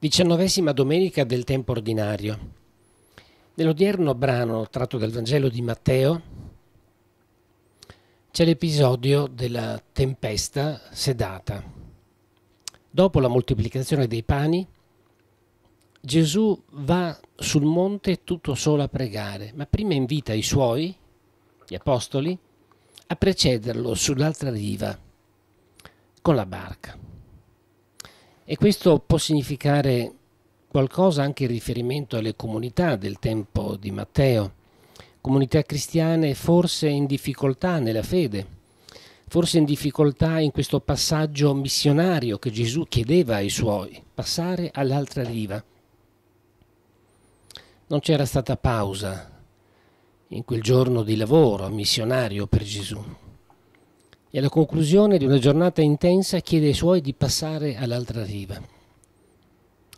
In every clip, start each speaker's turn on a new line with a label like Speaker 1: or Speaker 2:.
Speaker 1: Diciannovesima domenica del tempo ordinario. Nell'odierno brano tratto dal Vangelo di Matteo c'è l'episodio della tempesta sedata. Dopo la moltiplicazione dei pani, Gesù va sul monte tutto solo a pregare, ma prima invita i suoi, gli apostoli, a precederlo sull'altra riva con la barca. E questo può significare qualcosa anche in riferimento alle comunità del tempo di Matteo, comunità cristiane forse in difficoltà nella fede, forse in difficoltà in questo passaggio missionario che Gesù chiedeva ai suoi, passare all'altra riva. Non c'era stata pausa in quel giorno di lavoro missionario per Gesù e alla conclusione di una giornata intensa chiede ai suoi di passare all'altra riva.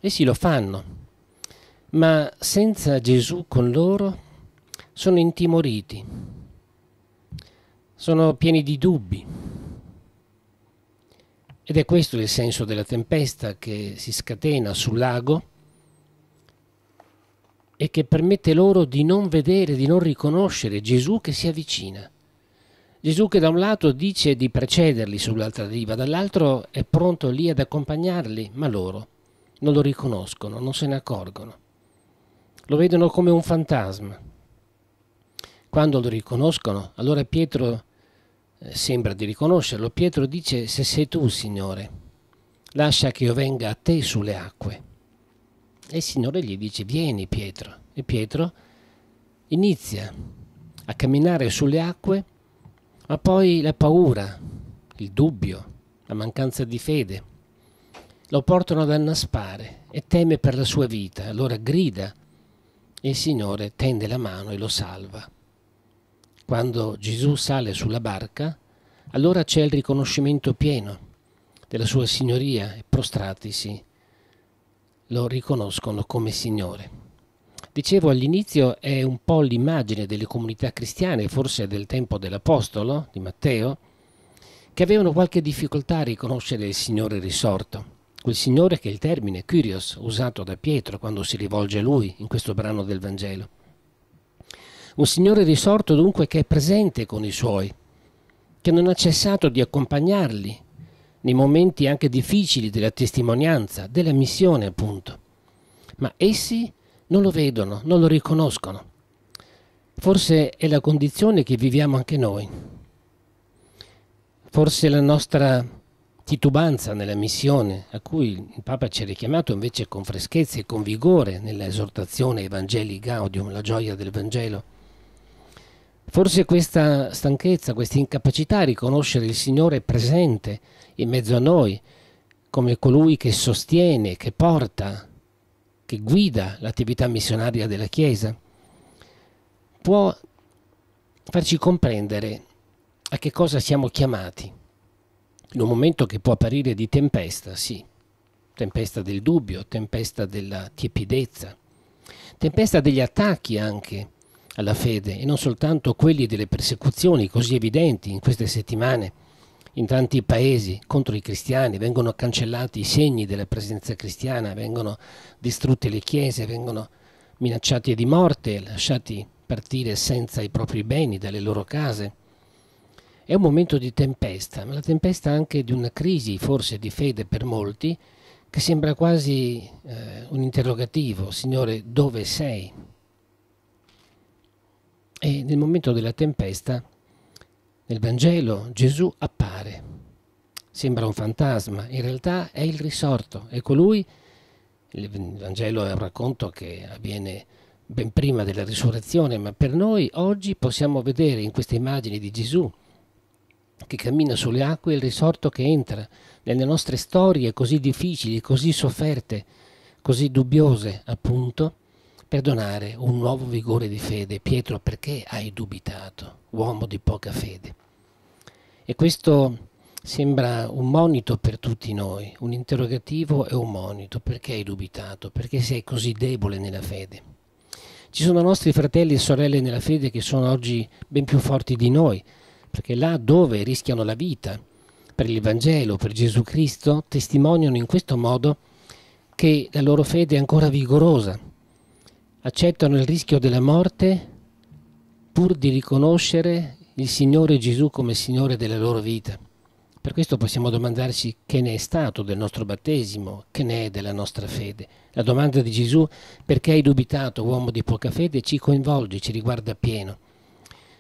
Speaker 1: Essi lo fanno, ma senza Gesù con loro sono intimoriti, sono pieni di dubbi. Ed è questo il senso della tempesta che si scatena sul lago e che permette loro di non vedere, di non riconoscere Gesù che si avvicina. Gesù che da un lato dice di precederli sull'altra riva, dall'altro è pronto lì ad accompagnarli, ma loro non lo riconoscono, non se ne accorgono. Lo vedono come un fantasma. Quando lo riconoscono, allora Pietro eh, sembra di riconoscerlo. Pietro dice, se sei tu, Signore, lascia che io venga a te sulle acque. E il Signore gli dice, vieni Pietro. E Pietro inizia a camminare sulle acque ma poi la paura, il dubbio, la mancanza di fede lo portano ad annaspare e teme per la sua vita, allora grida e il Signore tende la mano e lo salva. Quando Gesù sale sulla barca, allora c'è il riconoscimento pieno della sua signoria e prostratisi lo riconoscono come Signore. Dicevo all'inizio è un po' l'immagine delle comunità cristiane, forse del tempo dell'Apostolo, di Matteo, che avevano qualche difficoltà a riconoscere il Signore risorto. Quel Signore che è il termine Kyrios usato da Pietro quando si rivolge a lui in questo brano del Vangelo. Un Signore risorto dunque che è presente con i suoi, che non ha cessato di accompagnarli nei momenti anche difficili della testimonianza, della missione appunto. Ma essi non lo vedono, non lo riconoscono. Forse è la condizione che viviamo anche noi. Forse la nostra titubanza nella missione, a cui il Papa ci ha richiamato invece con freschezza e con vigore nell'esortazione Evangeli Gaudium, la gioia del Vangelo. Forse questa stanchezza, questa incapacità a riconoscere il Signore presente in mezzo a noi, come colui che sostiene, che porta, che guida l'attività missionaria della Chiesa, può farci comprendere a che cosa siamo chiamati. In un momento che può apparire di tempesta, sì, tempesta del dubbio, tempesta della tiepidezza, tempesta degli attacchi anche alla fede e non soltanto quelli delle persecuzioni così evidenti in queste settimane in tanti paesi contro i cristiani, vengono cancellati i segni della presenza cristiana, vengono distrutte le chiese, vengono minacciati di morte, lasciati partire senza i propri beni dalle loro case. È un momento di tempesta, ma la tempesta anche di una crisi forse di fede per molti, che sembra quasi eh, un interrogativo, Signore, dove sei? E nel momento della tempesta nel Vangelo Gesù appare, sembra un fantasma, in realtà è il risorto, è colui, il Vangelo è un racconto che avviene ben prima della risurrezione, ma per noi oggi possiamo vedere in queste immagini di Gesù che cammina sulle acque il risorto che entra nelle nostre storie così difficili, così sofferte, così dubbiose, appunto, per donare un nuovo vigore di fede. Pietro, perché hai dubitato, uomo di poca fede? E questo sembra un monito per tutti noi, un interrogativo e un monito. Perché hai dubitato? Perché sei così debole nella fede? Ci sono nostri fratelli e sorelle nella fede che sono oggi ben più forti di noi, perché là dove rischiano la vita per il Vangelo, per Gesù Cristo, testimoniano in questo modo che la loro fede è ancora vigorosa, accettano il rischio della morte pur di riconoscere il Signore Gesù come Signore della loro vita. Per questo possiamo domandarci che ne è stato del nostro battesimo, che ne è della nostra fede. La domanda di Gesù, perché hai dubitato, uomo di poca fede, ci coinvolge, ci riguarda pieno.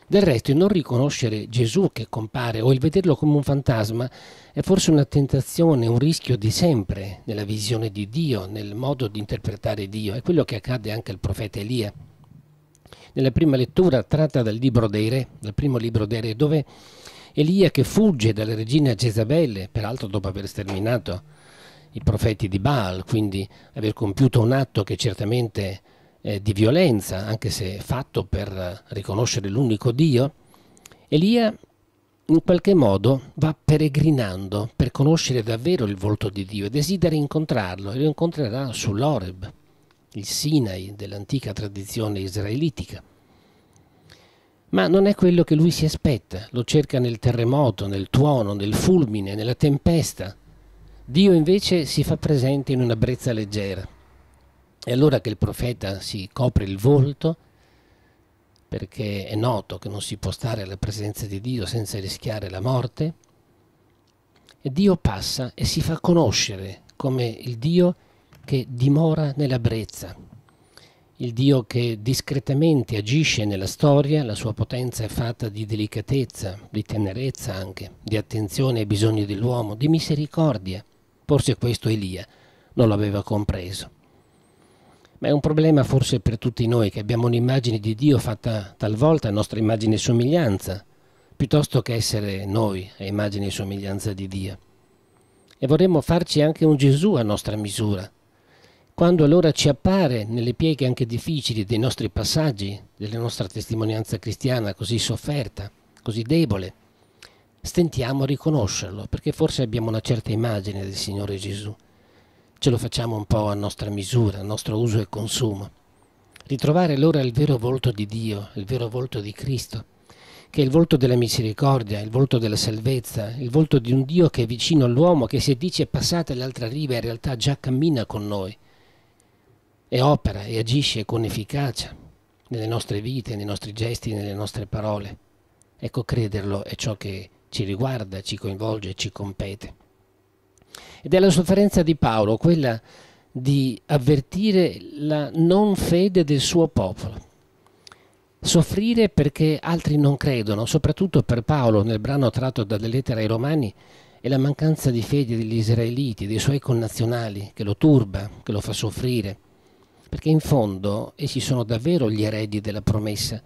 Speaker 1: Del resto, il non riconoscere Gesù che compare o il vederlo come un fantasma è forse una tentazione, un rischio di sempre nella visione di Dio, nel modo di interpretare Dio. È quello che accade anche al profeta Elia. Nella prima lettura tratta dal libro dei re, dal primo libro dei re, dove Elia che fugge dalla regina Jezabelle, peraltro dopo aver sterminato i profeti di Baal, quindi aver compiuto un atto che certamente eh, di violenza, anche se fatto per riconoscere l'unico Dio, Elia in qualche modo va peregrinando per conoscere davvero il volto di Dio e desidera incontrarlo e lo incontrerà sull'Oreb, il Sinai dell'antica tradizione israelitica. Ma non è quello che lui si aspetta, lo cerca nel terremoto, nel tuono, nel fulmine, nella tempesta. Dio invece si fa presente in una brezza leggera. È allora che il profeta si copre il volto perché è noto che non si può stare alla presenza di Dio senza rischiare la morte. E Dio passa e si fa conoscere come il Dio che dimora nella brezza, il Dio che discretamente agisce nella storia, la sua potenza è fatta di delicatezza, di tenerezza anche, di attenzione ai bisogni dell'uomo, di misericordia. Forse questo Elia non l'aveva compreso. Ma è un problema forse per tutti noi che abbiamo un'immagine di Dio fatta talvolta a nostra immagine e somiglianza, piuttosto che essere noi a immagine e somiglianza di Dio. E vorremmo farci anche un Gesù a nostra misura. Quando allora ci appare nelle pieghe anche difficili dei nostri passaggi, della nostra testimonianza cristiana così sofferta, così debole, stentiamo a riconoscerlo, perché forse abbiamo una certa immagine del Signore Gesù ce lo facciamo un po' a nostra misura, a nostro uso e consumo. Ritrovare allora il vero volto di Dio, il vero volto di Cristo, che è il volto della misericordia, il volto della salvezza, il volto di un Dio che è vicino all'uomo, che se dice passate all'altra riva in realtà già cammina con noi e opera e agisce con efficacia nelle nostre vite, nei nostri gesti, nelle nostre parole. Ecco, crederlo è ciò che ci riguarda, ci coinvolge, ci compete. Ed è la sofferenza di Paolo, quella di avvertire la non fede del suo popolo. Soffrire perché altri non credono, soprattutto per Paolo nel brano tratto dalle lettere ai Romani, è la mancanza di fede degli israeliti, dei suoi connazionali, che lo turba, che lo fa soffrire, perché in fondo essi sono davvero gli eredi della promessa.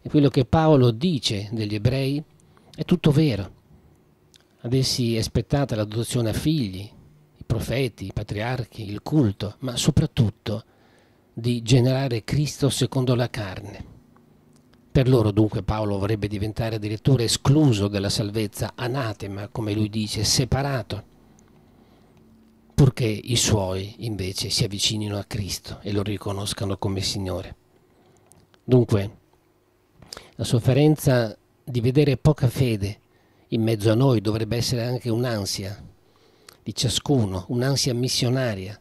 Speaker 1: E quello che Paolo dice degli ebrei è tutto vero. Ad essi è spettata l'adozione a figli, i profeti, i patriarchi, il culto, ma soprattutto di generare Cristo secondo la carne. Per loro dunque Paolo vorrebbe diventare addirittura escluso dalla salvezza, anatema, come lui dice, separato, purché i suoi invece si avvicinino a Cristo e lo riconoscano come Signore. Dunque, la sofferenza di vedere poca fede in mezzo a noi dovrebbe essere anche un'ansia di ciascuno, un'ansia missionaria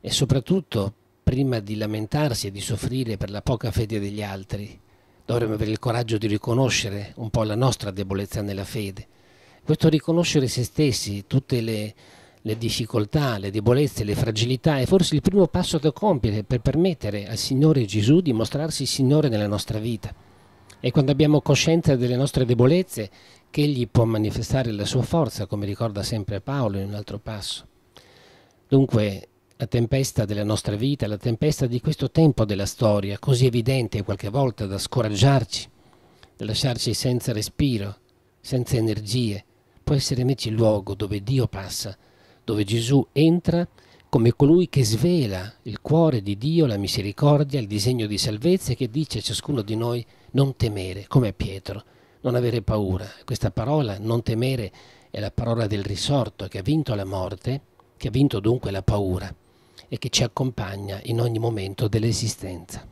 Speaker 1: e soprattutto prima di lamentarsi e di soffrire per la poca fede degli altri, dovremmo avere il coraggio di riconoscere un po' la nostra debolezza nella fede. Questo riconoscere se stessi, tutte le, le difficoltà, le debolezze, le fragilità è forse il primo passo da compiere per permettere al Signore Gesù di mostrarsi Signore nella nostra vita. E quando abbiamo coscienza delle nostre debolezze, che egli può manifestare la sua forza, come ricorda sempre Paolo in un altro passo. Dunque, la tempesta della nostra vita, la tempesta di questo tempo della storia, così evidente qualche volta da scoraggiarci, da lasciarci senza respiro, senza energie, può essere invece il luogo dove Dio passa, dove Gesù entra come colui che svela il cuore di Dio, la misericordia, il disegno di salvezza e che dice a ciascuno di noi non temere, come Pietro, non avere paura. Questa parola, non temere, è la parola del risorto che ha vinto la morte, che ha vinto dunque la paura e che ci accompagna in ogni momento dell'esistenza.